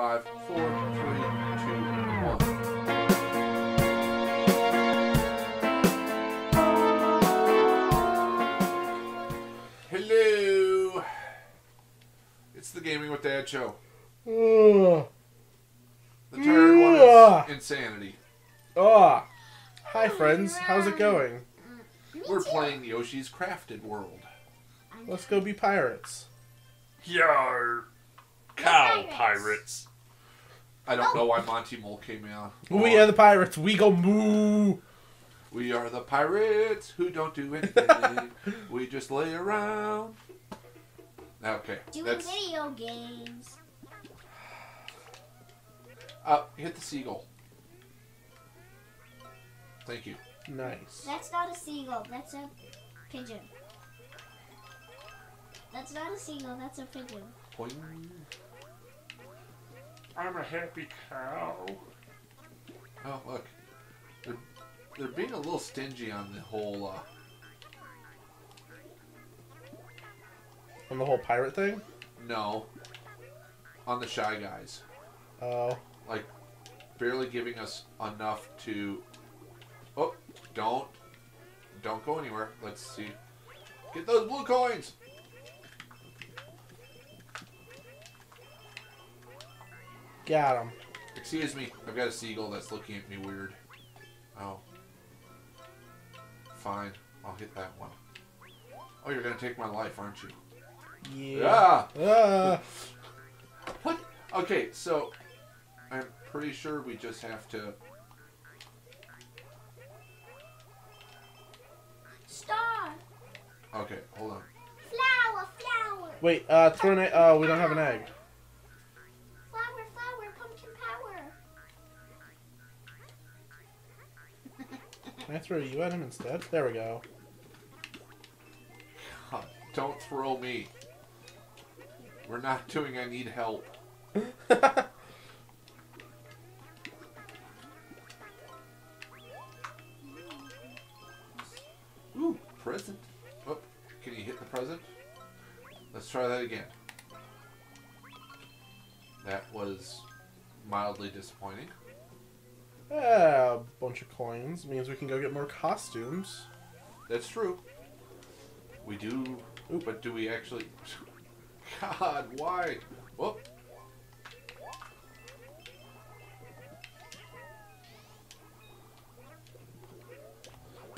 Five, four, three, two, one. Hello. It's the Gaming with Dad show. The tired one is insanity. Ah. Hi, friends. How's it going? We're playing Yoshi's Crafted World. Let's go be pirates. Yar. Cow pirates. Pirates. I don't know why Monty Mole came out. We are the pirates. We go moo. We are the pirates who don't do anything. we just lay around. Okay, Doing that's video games. uh, hit the seagull. Thank you. Nice. That's not a seagull. That's a pigeon. That's not a seagull. That's a pigeon. Boing. I'm a happy cow. Oh look, they're they're being a little stingy on the whole. Uh, On the whole pirate thing? no, on the shy guys, Oh. like barely giving us enough to. Oh, don't, don't go anywhere. Let's see. Get those blue coins. Got him. Excuse me, I've got a seagull that's looking at me weird. Oh. Fine, I'll hit that one. Oh, you're gonna take my life, aren't you? Yeah. Ah. What? Okay, so I'm pretty sure we just have to. Star. Okay, hold on. Flower. Flower. Wait, uh, throw an egg. Oh, we don't have an egg. Can I throw you at him instead? There we go. Don't throw me. We're not doing I need help. Ooh, present. Oh, can you hit the present? Let's try that again. That was mildly disappointing. A bunch of coins means we can go get more costumes. That's true. We do. Ooh, but do we actually? God, why? Whoop.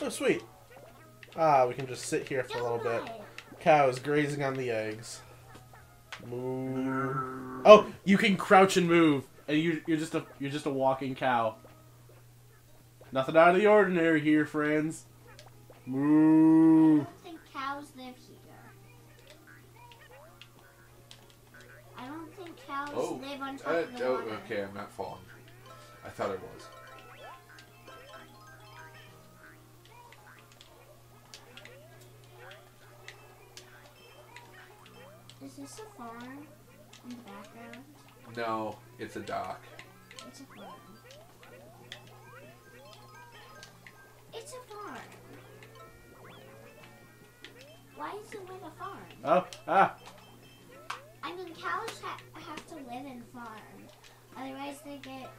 Oh, sweet. Ah, we can just sit here for a little bit. Cow is grazing on the eggs. Moo. Oh, you can crouch and move, and you, you're just a you're just a walking cow. Nothing out of the ordinary here, friends. I don't think cows live here. I don't think cows Oh, live on top Uh, of the oh, water. okay. I'm not falling. I thought I was. Is this a farm in the background? No, it's a dock. It's a farm. It's a farm. Why is it with a farm? Oh, ah. I mean, cows ha- have to live in farms. Otherwise, they get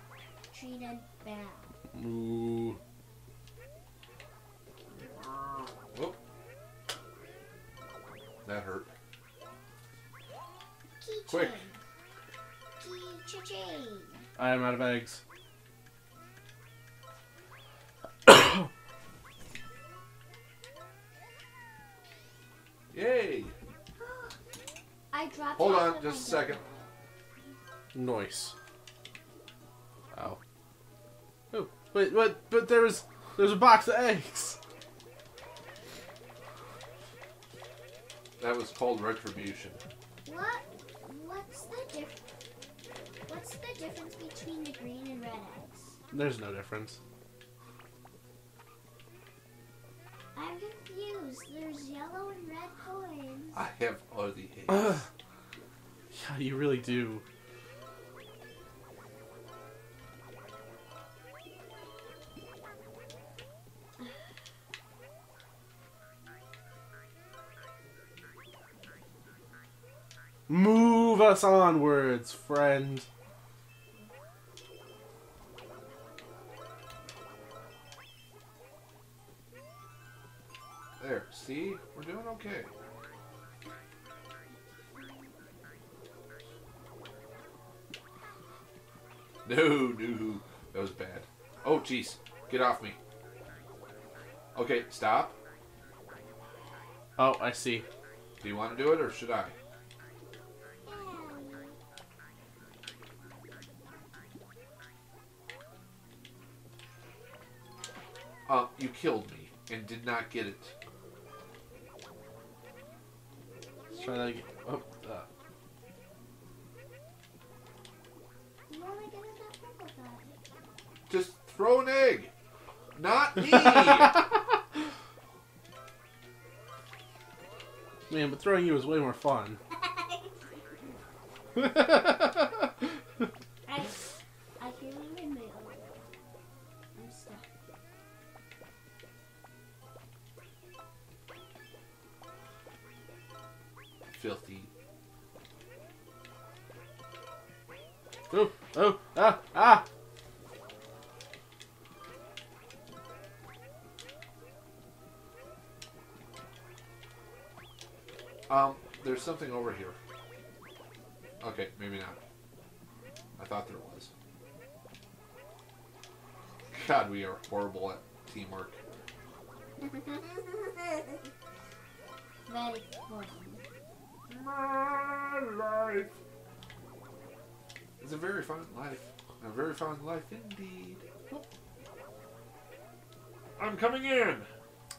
treated bad. Moo. Whoop. That hurt. Keychain. Quick. Key-cha-chain. I am out of eggs. I dropped Hold on, just a second. Noise. Oh. Oh, wait, what? But there was there's a box of eggs. That was called retribution. What? What's the diff? What's the difference between the green and red eggs? There's no difference. Confused. There's yellow and red coins. I have all the eggs. Ugh. Yeah, you really do. Move us onwards, friend. Okay. No, no. That was bad. Oh, jeez. Get off me. Okay, stop. Oh, I see. Do you want to do it or should I? Uh, you killed me and did not get it. Let's try that again. Oh, uh, You only get it that purple. Just throw an egg. Not me. man, but throwing you is way more fun. oh, oh, ah, ah! Um, there's something over here. Okay, maybe not. I thought there was. God, we are horrible at teamwork. Very. My life. It's a very fun life. A very fun life indeed. I'm coming in.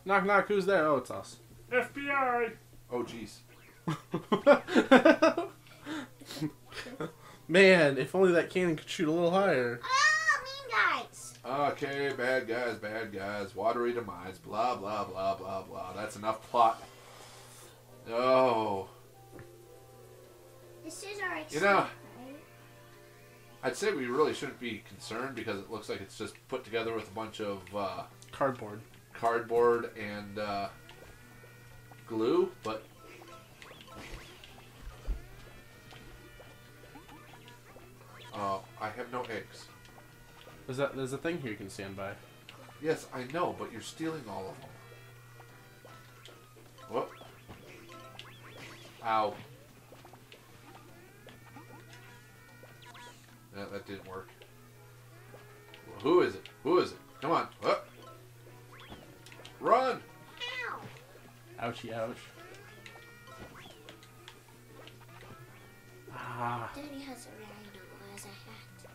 Knock, knock, who's there? Oh, it's us. FBI. Oh, jeez. Man, if only that cannon could shoot a little higher. Ah, mean guys. Okay, bad guys, bad guys, watery demise, blah, blah, blah, blah, blah. That's enough plot. Oh. This is our You know- right? I'd say we really shouldn't be concerned because it looks like it's just put together with a bunch of uh, Cardboard. cardboard and uh, glue, but uh, I have no eggs. There's a, there's a thing here you can stand by. Yes, I know, but you're stealing all of them. Whoop. Ow. That, that didn't work. Well, who is it? Who is it? Come on. Whoop. Run! Ow. Ouchie, ouch. Ah. Daddy has a rhino as a hat.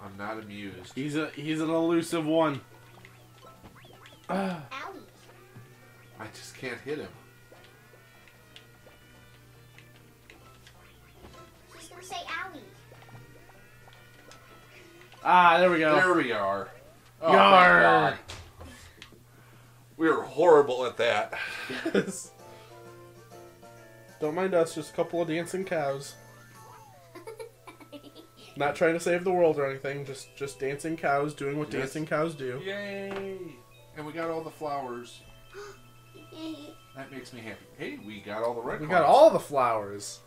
I'm not amused. He's a he's an elusive one. Ah. I just can't hit him. Ah, there we go. There we are. Oh, Yar. We are horrible at that. Yes. Don't mind us, just a couple of dancing cows. Not trying to save the world or anything, just just dancing cows doing what Yes. dancing cows do. Yay! And we got all the flowers. That makes me happy. Hey, we got all the red We cards. got all the flowers.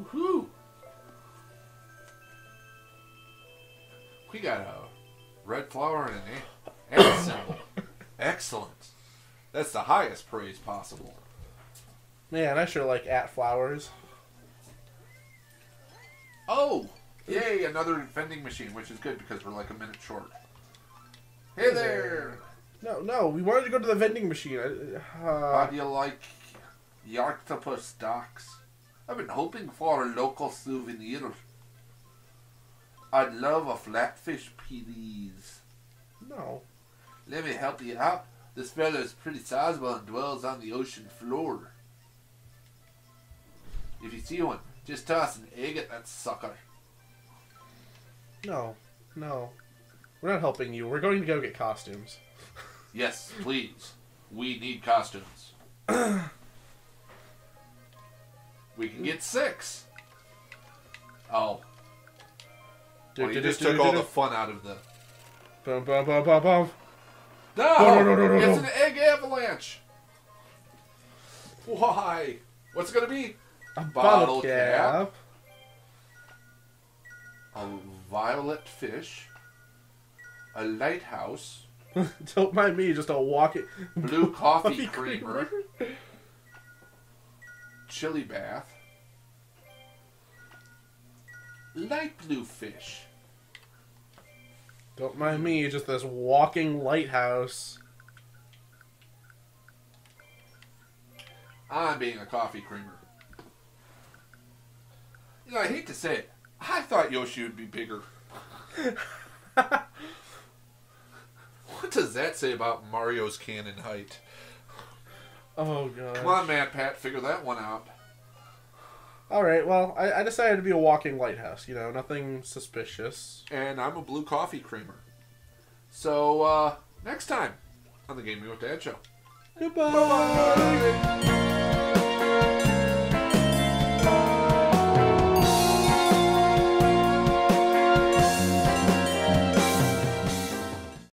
Woohoo! We got a red flower and an A, and symbol. Excellent. That's the highest praise possible. Man, I sure like at flowers. Oh! Yay, another vending machine, which is good because we're like a minute short. Hey there! No, no, we wanted to go to the vending machine. I- How Uh, do you like the octopus docks? I've been hoping for a local souvenir. I'd love a flatfish, please. no. Let me help you out. This fella is pretty sizable and dwells on the ocean floor. If you see one, just toss an egg at that sucker. No. No. We're not helping you. We're going to go get costumes. Yes, please. We need costumes. we can get six. Oh, well, you just took all the fun out of the. Bum, bum, bum, bum, bum. No! No, no, no, no, it's an egg avalanche! Why? What's it gonna be? A Bottle cap. A violet fish, a lighthouse, Don't mind me, just a walking Blue coffee coffee creamer. Chili bath. Light blue fish. Don't mind me, just this walking lighthouse. I'm being a coffee creamer. You know, I hate to say it. I thought Yoshi would be bigger. what does that say about Mario's canon height? Oh god. Come on, MatPat, figure that one out. All right. Well, I, I decided to be a walking lighthouse. You know, nothing suspicious. And I'm a blue coffee creamer. So, uh, next time on the Gaming with Dad show. Goodbye. Bye.